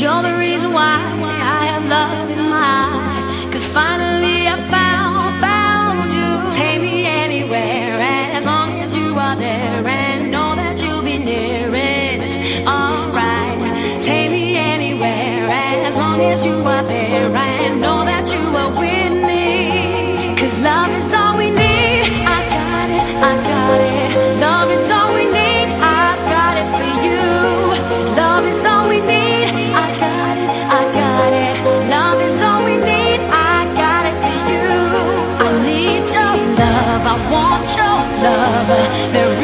You're the love. There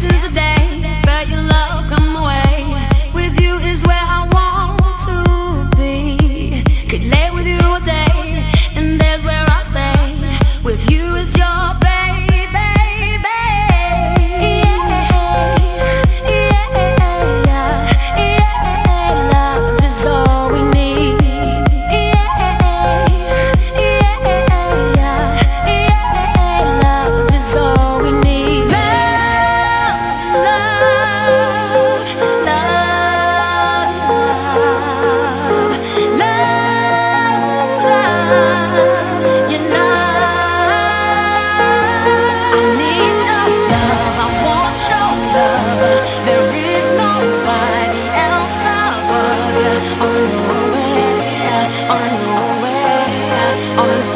this is the day. on the way, on the way, on the way.